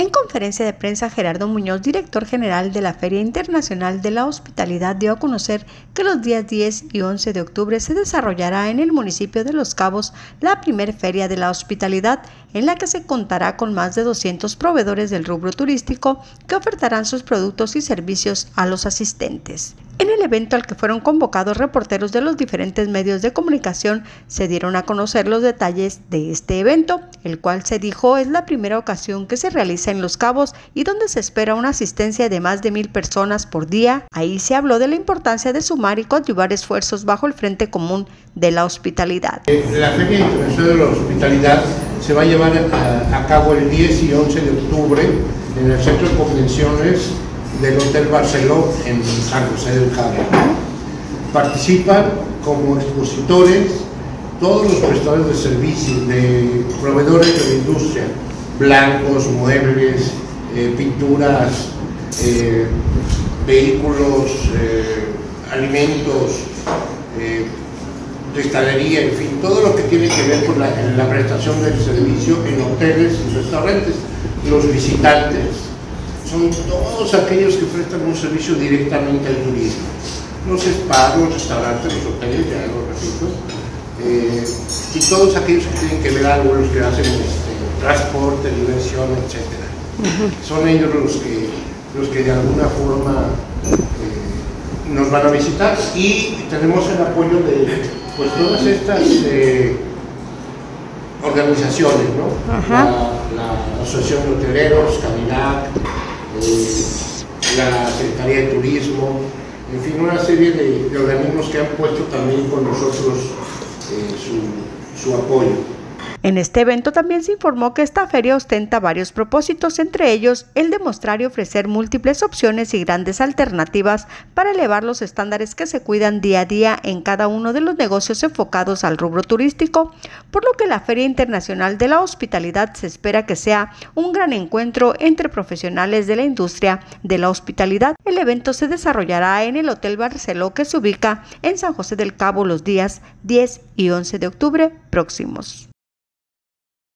En conferencia de prensa, Gerardo Muñoz, director general de la Feria Internacional de la Hospitalidad, dio a conocer que los días 10 y 11 de octubre se desarrollará en el municipio de Los Cabos la primera Feria de la Hospitalidad, en la que se contará con más de 200 proveedores del rubro turístico que ofertarán sus productos y servicios a los asistentes. En el evento al que fueron convocados reporteros de los diferentes medios de comunicación, se dieron a conocer los detalles de este evento, el cual se dijo es la primera ocasión que se realiza en Los Cabos y donde se espera una asistencia de más de mil personas por día. Ahí se habló de la importancia de sumar y coadyuvar esfuerzos bajo el Frente Común de la Hospitalidad. Eh, la Feria Internacional de la Hospitalidad se va a llevar a, cabo el 10 y 11 de octubre en el Centro de Convenciones del Hotel Barceló en San José del Cabo. Participan como expositores todos los prestadores de servicios, de proveedores de la industria, blancos, muebles, eh, pinturas, eh, vehículos, eh, alimentos, cristalería, en fin, todo lo que tiene que ver con la, la prestación del servicio en hoteles y restaurantes, los visitantes, son todos aquellos que prestan un servicio directamente al turismo. Los spas, los restaurantes, los hoteles, ya lo repito, eh, y todos aquellos que tienen que ver algo, los que hacen este, transporte, diversión, etc. Son ellos los que, los que de alguna forma eh, nos van a visitar y tenemos el apoyo de pues, todas estas eh, organizaciones, ¿no? La, la, Asociación de Hoteleros, Caminac, la Secretaría de Turismo, en fin, una serie de, organismos que han puesto también con nosotros eh, su, su apoyo. En este evento también se informó que esta feria ostenta varios propósitos, entre ellos el demostrar y ofrecer múltiples opciones y grandes alternativas para elevar los estándares que se cuidan día a día en cada uno de los negocios enfocados al rubro turístico, por lo que la Feria Internacional de la Hospitalidad se espera que sea un gran encuentro entre profesionales de la industria de la hospitalidad. El evento se desarrollará en el Hotel Barceló que se ubica en San José del Cabo los días 10 y 11 de octubre próximos.